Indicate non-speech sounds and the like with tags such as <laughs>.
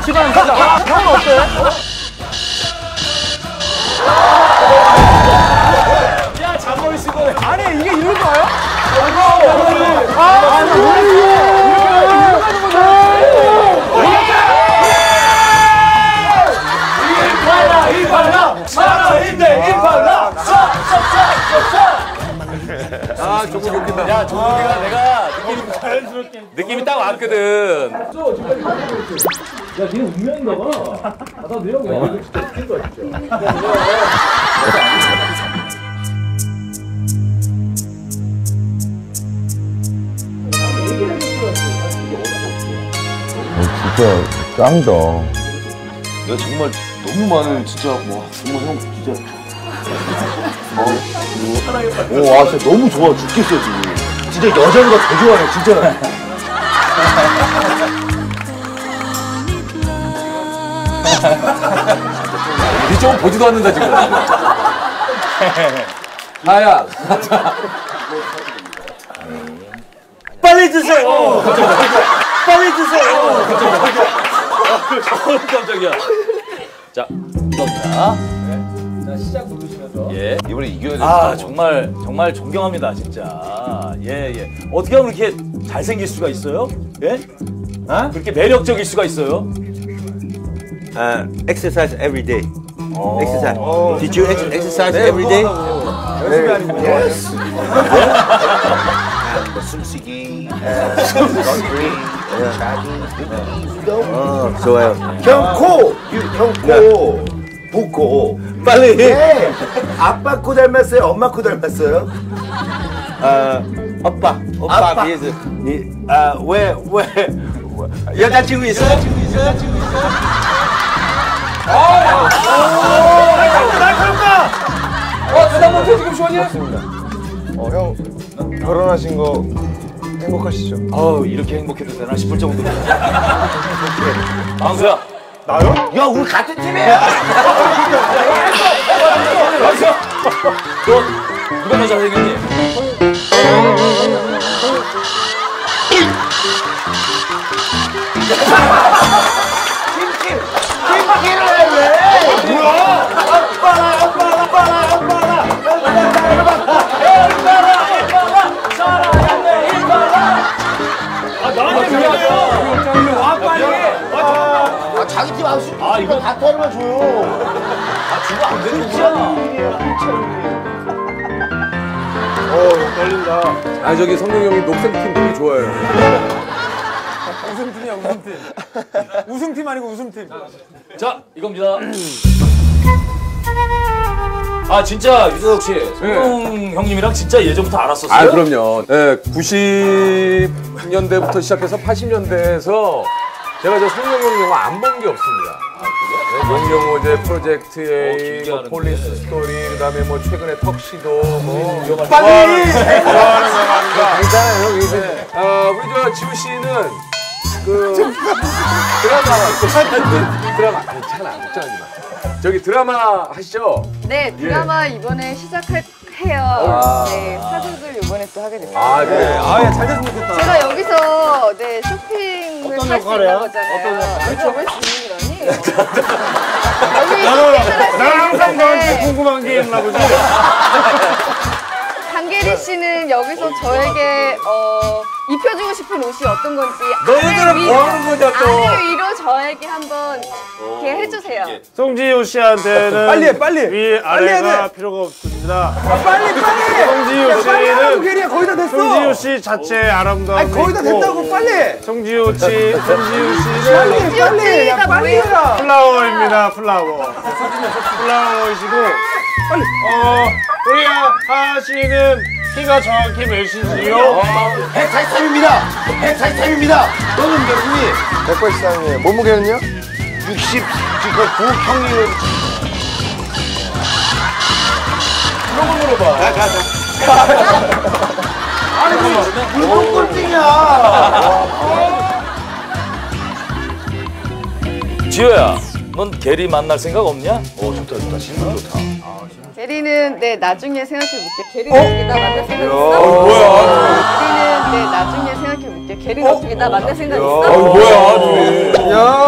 형 집안 가자. 형은 어때? 야, 잠을 쓰고. 아니, 이게 이런 거예요? 아, 아니, 사, 사, 사. 아 조국 웃긴다. 야, 조국이가 내가 느낌이 자연스럽게. 느낌이 딱 왔거든. 야, 니네 운명인가 봐. 아, 나왜 이거 진짜 웃긴 거야, 진짜. 진짜 짱이다. 야 정말 너무 많은 진짜 와 정말 형 진짜 어, 와 진짜 너무 좋아 죽겠어 지금 진짜 여자보다 더 좋아해 진짜 니 조금 보지도 않는다 지금. 하야. 빨리 드세요. 빨리 드세요. 깜짝이야. 자, 이겁니다. 자, 시작 누르시면서. 예. 이번에 이겨야 돼 아, 정말 정말 존경합니다, 진짜. 예, 예. 어떻게 하면 이렇게 잘생길 수가 있어요? 예? 아? 그렇게 매력적일 수가 있어요? Uh, exercise every day. Exercise. Did you ex- exercise every day? Yes 뭐 숨쉬기 런닝 자깅 어, 좋아요. 형코 형코 보코 빨리. 네 아빠 코 닮았어요 엄마 코 닮았어요 어, 오빠. 오빠. 아빠. 비즈. 니, 아, 왜, 왜, 여자친구 있어? 어 대답 못해 지금 시원이야? 어, 형 결혼하신 거 행복하시죠? 아우, 이렇게 행복해도 되나 싶을 정도로. <laughs> 방수야. 야 우리 같은 팀이야 <laughs> 너 누가 더 잘생겼니? 자기 팀 아웃 아 이거 같은 하나만 줘요 아, 주고 안 되는 거야. 어, 떨린다. 아 저기 성룡 형이 녹색 팀 되게 좋아해요. 우승팀이야, 우승팀. 우승팀 아니고 우승팀. 자, 이겁니다. 아, 진짜 유재석 씨, 성룡 형님이랑 진짜 예전부터 알았었어요? 아 그럼요. 예, 90년대부터 시작해서 80년대에서 제가 저형 영화 안 본 게 없습니다. 네, 용형호제 프로젝트 A, 뭐. 폴리스 스토리, 그다음에 뭐 최근에 턱시도, 뭐 빨리! 좋아하는 거 괜찮아요, 형. 이제 어, 우리 저 지우 씨는 그 드라마 드라마 괜찮아, 걱정하지 마. 저기 드라마 하시죠? 네, 드라마 이번에 시작할 해요. 네, 사극을 이번에 또 하게 됐어요. 아 그래. 아, 야, 잘 됐으면 좋겠다. 제가 여기서 네 쇼핑을 할수 있는 거잖아요. 저걸 수 있는 거라니? 여기 쇼핑을 할수 난 항상 너한테 궁금한 게 있나 보지? <laughs> 강계리 씨는 여기서 저에게 어, 입혀주고 싶은 옷이 어떤 건지 너희들은 뭐 하는 거냐, 또? 아래 위로 저에게 한번 이렇게 해주세요. 송지효 씨한테는 빨리 해, 빨리. 위 아래가 필요가 없습니다. 빨리 빨리. 송지효 씨는 게리야, 거의 다 됐어. 송지효 씨 자체의 아름다움이 거의 다 됐다고, 빨리. 송지효 씨 송지효 씨는 지오씨가 뭐예요? 플라워입니다. 플라워. 플라워이시고 어 우리 하씨는 키가 정확히 몇이지요? 143입니다 143입니다 너는 몇 분이 183이에요. 몸무게는요? 60 지금 부형이 물건 꼴등이야 지효야, 넌 게리 만날 생각 없냐? 어, 좋다, 좋다. 신분 좋다. 게리는 네 나중에 생각해 볼게. 게리는 어떻게 나 만날 생각 있어? 뭐야? 게리는 네 나중에 생각해 볼게. 게리는 어 떻게 나 만날 생각 있어? 어, 뭐야? 둘이. 야